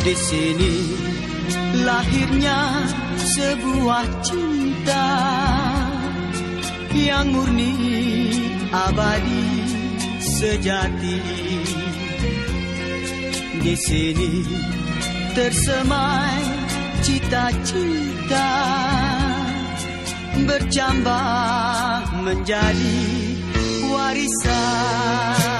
Di sini lahirnya sebuah cinta yang murni abadi sejati. Di sini tersemai cita-cita bercambah menjadi warisan.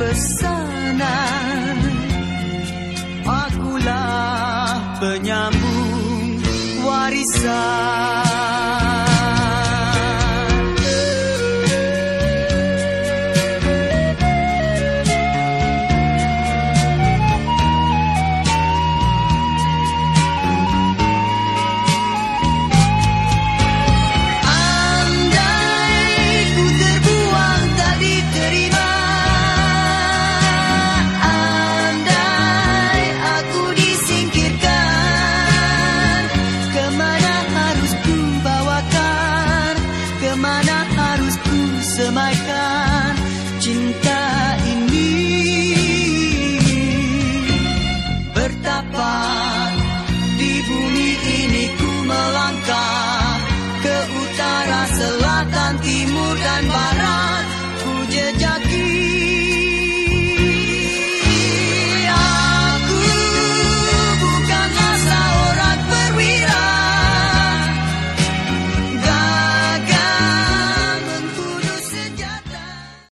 pesanan akulah penyambung warisan timur dan barat. Ku jejak